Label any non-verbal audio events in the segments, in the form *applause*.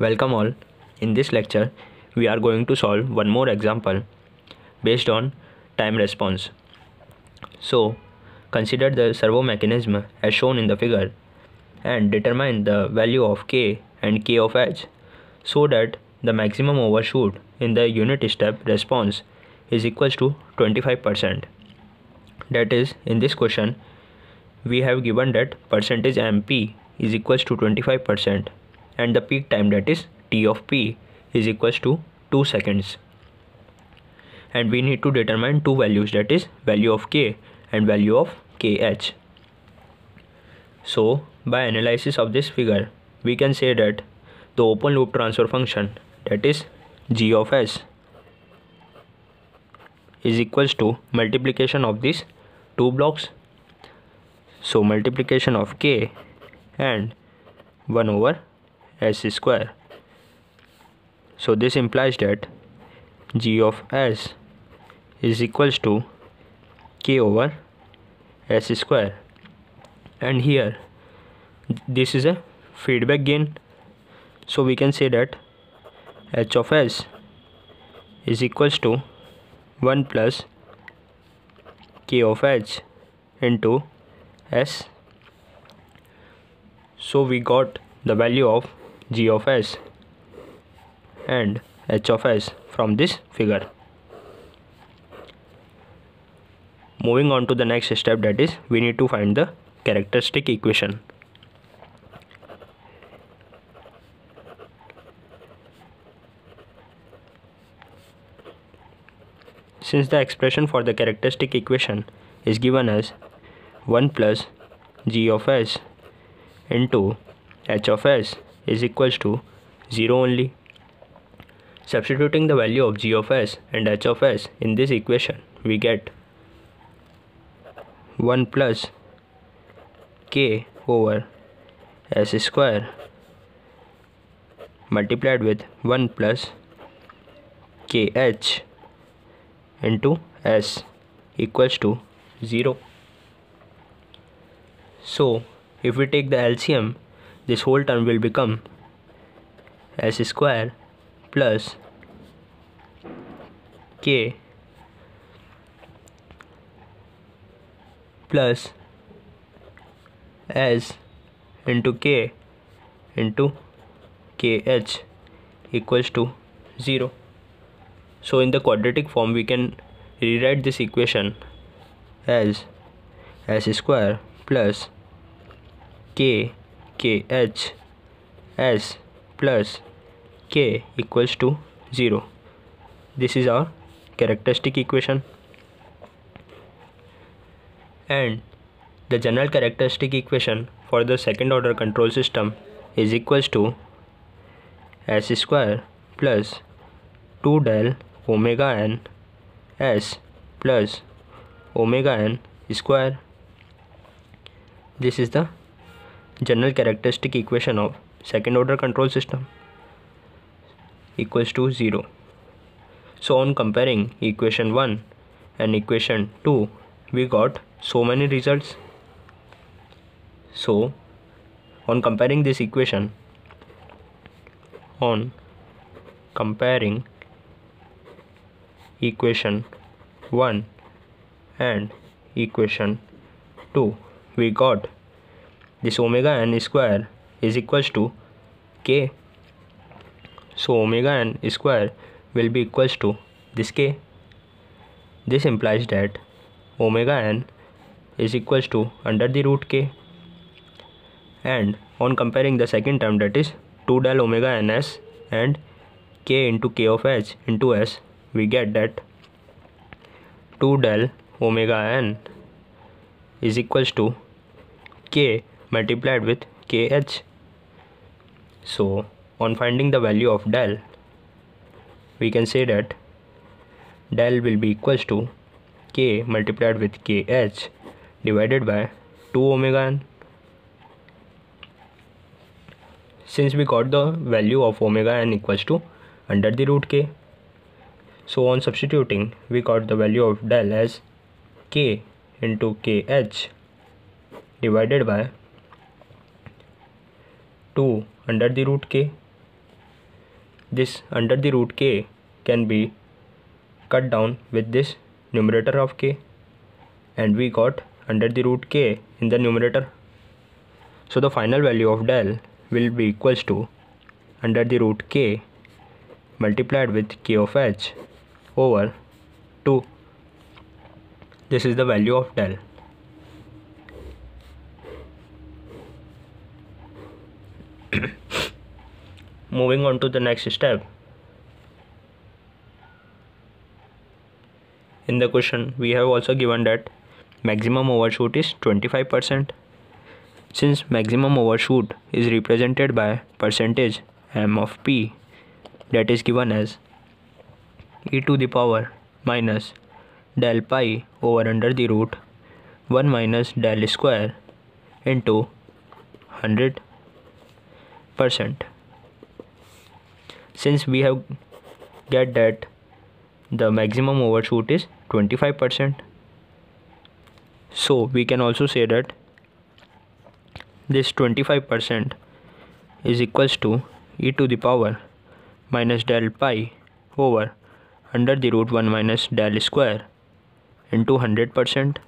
Welcome all. In this lecture, we are going to solve one more example based on time response. So, consider the servo mechanism as shown in the figure and determine the value of k and k of h so that the maximum overshoot in the unit step response is equals to 25%. That is, in this question, we have given that percentage MP is equals to 25% and the peak time that is T of P is equals to 2 seconds. And we need to determine two values that is value of K and value of KH. So by analysis of this figure, we can say that the open loop transfer function that is G of S is equals to multiplication of these two blocks so multiplication of k and 1 over s square. So this implies that g of s is equals to k over s square. And here this is a feedback gain. So we can say that h of s is equals to 1 plus k of h into s. So we got the value of g of s and h of s from this figure. Moving on to the next step that is we need to find the characteristic equation. Since the expression for the characteristic equation is given as 1 plus g of s into h of s is equals to 0 only. Substituting the value of g of s and h of s in this equation, we get 1 plus k over s square multiplied with 1 plus kh into s equals to 0. So if we take the LCM, this whole term will become s square plus k plus s into k into kh equals to 0. So in the quadratic form we can rewrite this equation as s square plus k k h s plus k equals to 0 this is our characteristic equation. And the general characteristic equation for the second order control system is equals to s square plus 2 del omega n s plus omega n square. This is the general characteristic equation of second order control system equals to 0 so on comparing equation 1 and equation 2 we got so many results. So on comparing this equation on comparing equation 1 and equation 2 we got this omega n square is equals to k. So omega n square will be equals to this k. This implies that omega n is equals to under the root k. And on comparing the second term that is 2 del omega ns and k into k of h into s we get that 2 del omega n is equals to k multiplied with kh. So on finding the value of del, we can say that del will be equals to k multiplied with kh divided by 2 omega n. Since we got the value of omega n equals to under the root k, so on substituting we got the value of del as k into kh divided by 2 under the root k. This under the root k can be cut down with this numerator of k. And we got under the root k in the numerator. So the final value of del will be equals to under the root k multiplied with k of h over 2 this is the value of del moving on to the next step. In the question we have also given that maximum overshoot is 25% since maximum overshoot is represented by percentage m of p that is given as e to the power minus del pi over under the root 1 minus del square into 100 percent since we have get that the maximum overshoot is 25 percent. So we can also say that this 25 percent is equals to e to the power minus del pi over under the root 1 minus del square into 100 percent.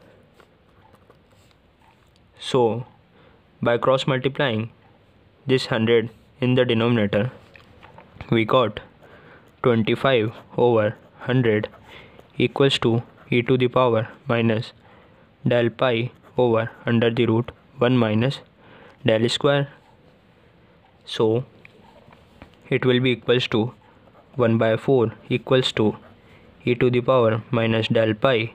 So by cross multiplying this 100 in the denominator we got 25 over 100 equals to e to the power minus del pi over under the root 1 minus del square. So it will be equals to 1 by 4 equals to e to the power minus del pi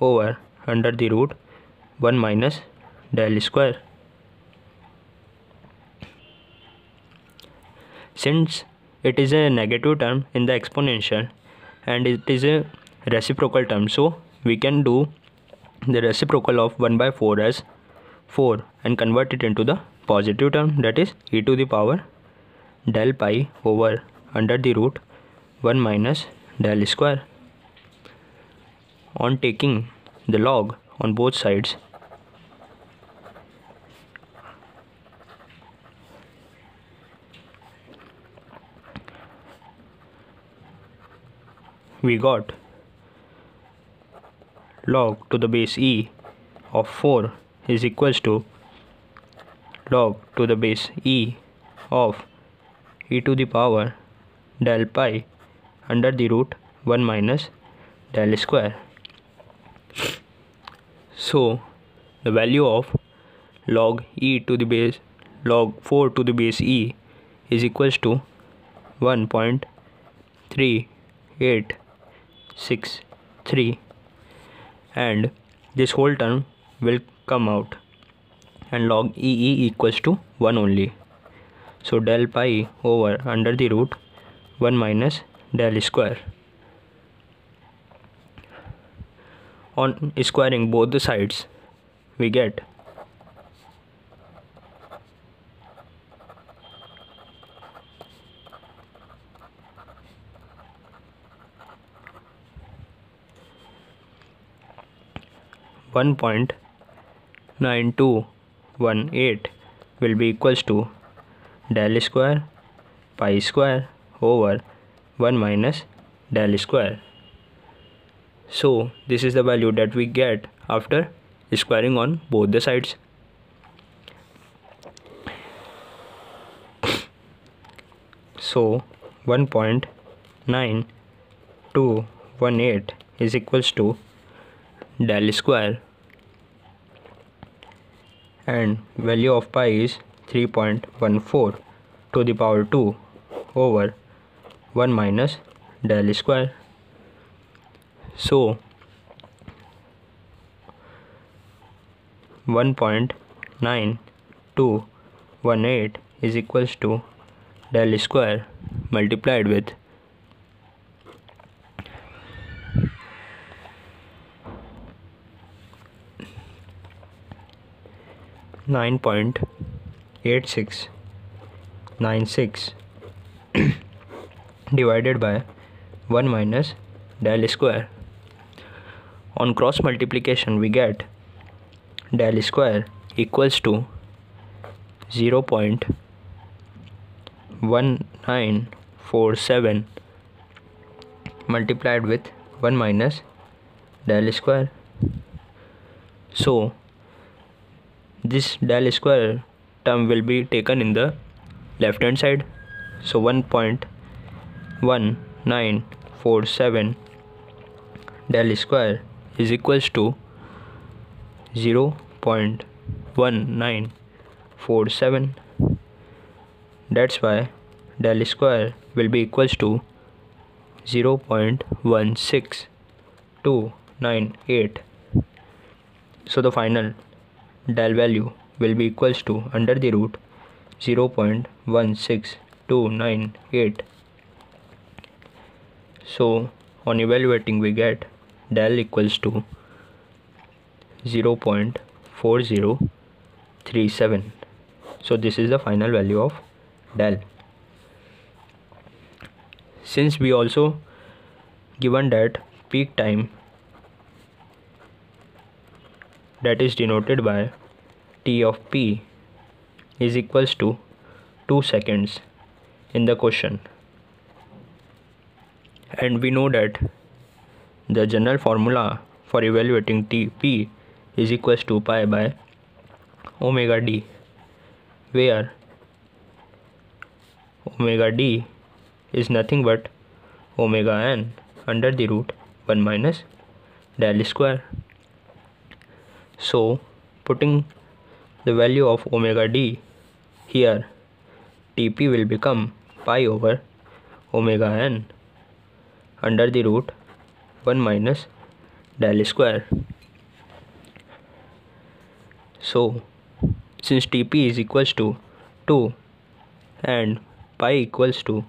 over under the root 1 minus del square. Since it is a negative term in the exponential and it is a reciprocal term so we can do the reciprocal of 1 by 4 as 4 and convert it into the positive term that is e to the power del pi over under the root 1 minus del square. On taking the log on both sides we got log to the base e of 4 is equals to log to the base e of e to the power del pi under the root 1 minus del square. So the value of log e to the base log 4 to the base e is equals to 1.3863 and this whole term will come out and log EE equals to 1 only. So del pi over under the root 1 minus del square. On squaring both the sides we get one point nine two one eight will be equals to del square pi square over 1 minus del square. So this is the value that we get after squaring on both the sides. So 1.9218 is equals to del square and value of pi is 3.14 to the power 2 over 1 minus del square. So 1.9218 is equals to del square multiplied with 9.8696 *clears throat* divided by 1 minus del square. On cross multiplication we get del square equals to 0 0.47 multiplied with 1 minus del square so this del square term will be taken in the left hand side. So 1.1947 del square is equals to 0.1947 that's why del square will be equals to 0.16298 so the final del value will be equals to under the root 0.16298 so on evaluating we get del equals to 0.4037 so this is the final value of del. Since we also given that peak time that is denoted by t of p is equals to 2 seconds in the question. And we know that the general formula for evaluating tp is equals to pi by omega d where omega d is nothing but omega n under the root 1 minus del square so putting the value of omega d here tp will become pi over omega n under the root 1 minus del square. So since Tp is equals to 2 and pi equals to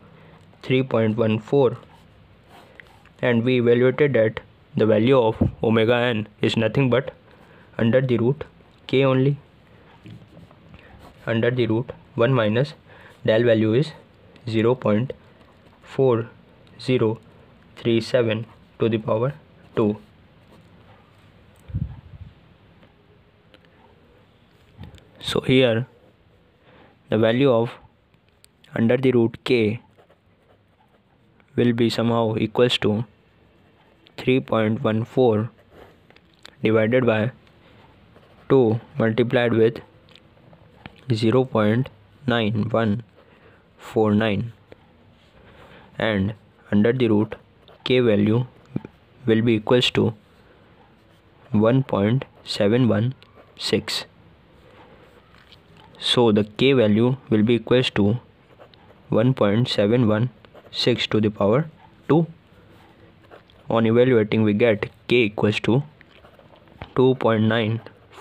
3.14 and we evaluated that the value of omega n is nothing but under the root k only. Under the root 1 minus del value is 0 0.4037 to the power 2 so here the value of under the root k will be somehow equals to 3.14 divided by 2 multiplied with 0.9149 and under the root k value will be equals to 1.716 so the k value will be equals to 1.716 to the power 2 on evaluating we get k equals to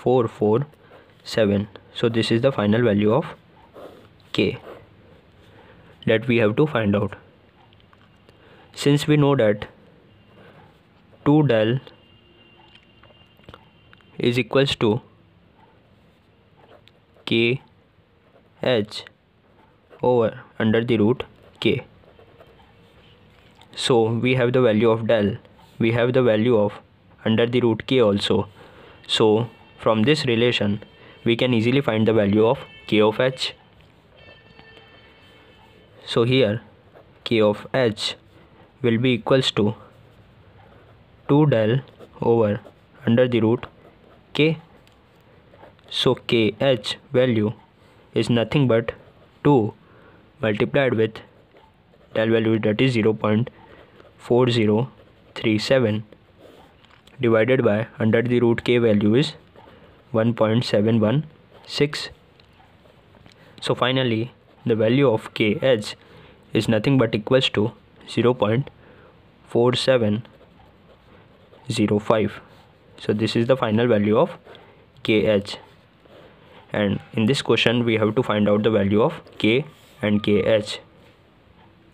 2.9447 so this is the final value of k that we have to find out since we know that 2 del is equals to k h over under the root k. So we have the value of del, we have the value of under the root k also. So from this relation we can easily find the value of k of h. So here k of h will be equals to 2 del over under the root k. So kh value is nothing but 2 multiplied with del value that is 0.4037 divided by under the root k value is 1.716 so finally the value of kh is nothing but equals to 0.4705 so this is the final value of kh and in this question we have to find out the value of k and kh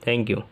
thank you